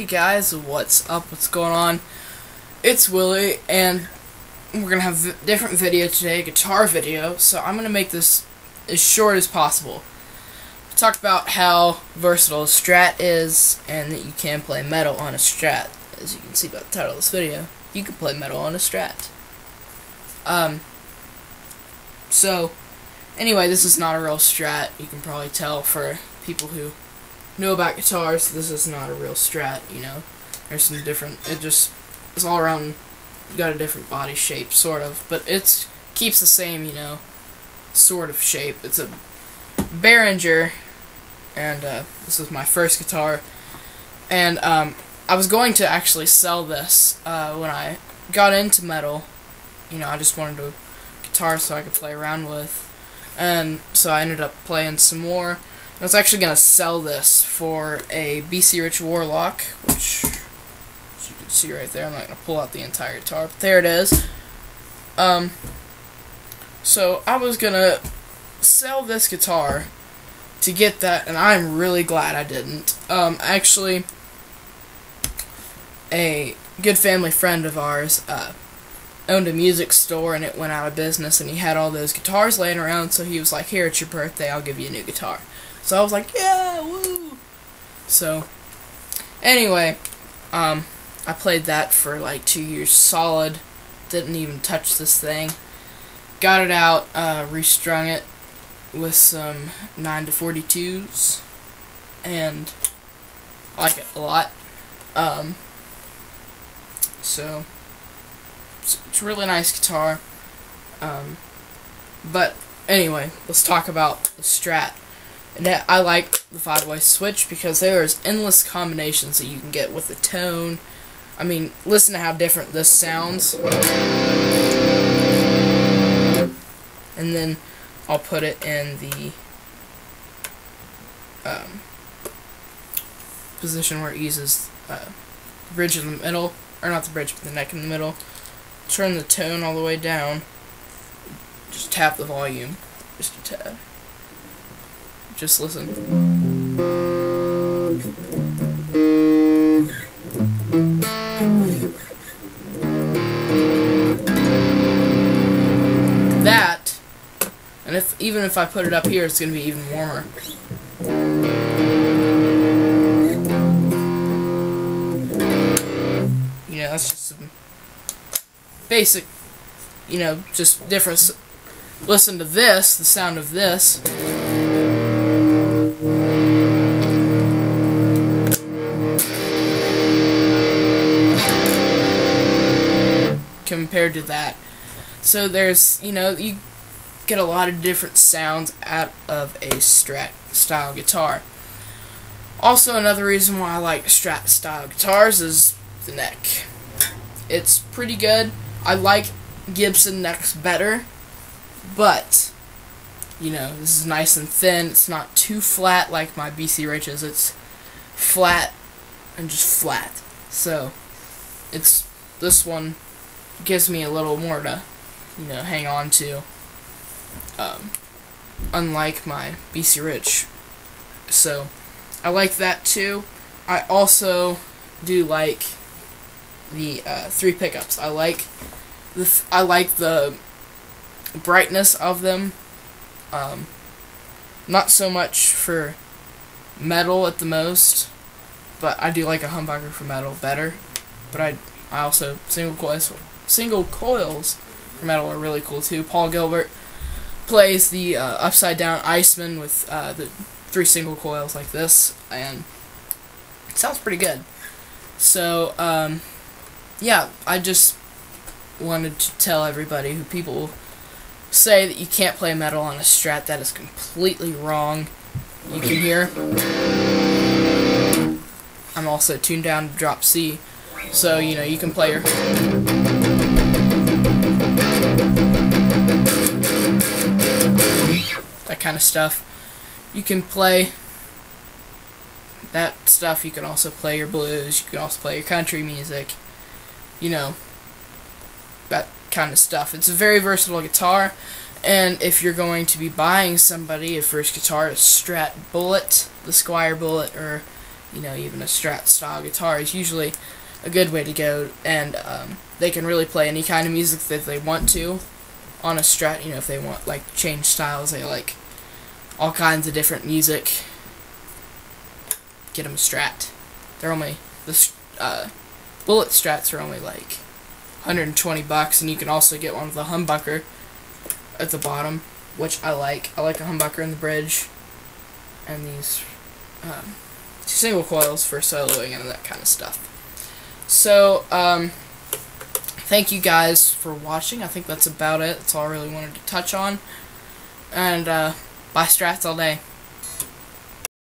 guys, what's up, what's going on? It's Willie, and we're gonna have a different video today, a guitar video, so I'm gonna make this as short as possible. Talk about how versatile a Strat is, and that you can play metal on a Strat. As you can see by the title of this video, you can play metal on a Strat. Um, so, anyway, this is not a real Strat, you can probably tell for people who know about guitars, this is not a real Strat, you know. There's some different, it just, it's all around, got a different body shape, sort of, but it's, keeps the same, you know, sort of shape. It's a Behringer, and uh, this is my first guitar, and um, I was going to actually sell this uh, when I got into metal, you know, I just wanted a guitar so I could play around with, and so I ended up playing some more, I was actually going to sell this for a BC Rich Warlock, which, as you can see right there, I'm not going to pull out the entire guitar, but there it is. Um, so I was going to sell this guitar to get that, and I'm really glad I didn't. Um, actually, a good family friend of ours, uh, owned a music store and it went out of business and he had all those guitars laying around so he was like here it's your birthday I'll give you a new guitar so I was like, yeah, woo. So, anyway, um, I played that for like two years solid. Didn't even touch this thing. Got it out, uh, restrung it with some 9 to 42s, and I like it a lot. Um, so, it's, it's a really nice guitar. Um, but anyway, let's talk about the Strat. I like the five-way switch because there's endless combinations that you can get with the tone. I mean, listen to how different this sounds. And then I'll put it in the um, position where it uses uh, the bridge in the middle, or not the bridge, but the neck in the middle. Turn the tone all the way down. Just tap the volume just a tad. Just listen. That, and if even if I put it up here, it's going to be even warmer. You know, that's just some basic, you know, just difference. Listen to this, the sound of this. Compared to that. So there's, you know, you get a lot of different sounds out of a Strat style guitar. Also, another reason why I like Strat style guitars is the neck. It's pretty good. I like Gibson necks better, but you know, this is nice and thin. It's not too flat like my BC Riches. It's flat and just flat. So, it's this one gives me a little more to, you know, hang on to. Um, unlike my BC Rich. So, I like that too. I also do like the uh, three pickups. I like the I like the brightness of them. Um, not so much for metal at the most, but I do like a humbucker for metal better. But I I also single coils single coils for metal are really cool too. Paul Gilbert plays the uh, upside down Iceman with uh, the three single coils like this, and it sounds pretty good. So, um, yeah, I just wanted to tell everybody who people say that you can't play metal on a Strat. That is completely wrong. You can hear. I'm also tuned down to drop C, so you know you can play your. that kind of stuff. You can play that stuff. You can also play your blues. You can also play your country music. You know, that kind of stuff. It's a very versatile guitar. And if you're going to be buying somebody a first guitar, a Strat Bullet, the Squier Bullet, or you know, even a Strat style guitar is usually a good way to go, and um, they can really play any kind of music that they want to on a Strat. You know, if they want like change styles, they like all kinds of different music. Get them a Strat. They're only the uh, bullet Strats are only like 120 bucks, and you can also get one with a humbucker at the bottom, which I like. I like a humbucker in the bridge, and these um, single coils for soloing and that kind of stuff. So, um, thank you guys for watching. I think that's about it. That's all I really wanted to touch on. And, uh, bye strats all day.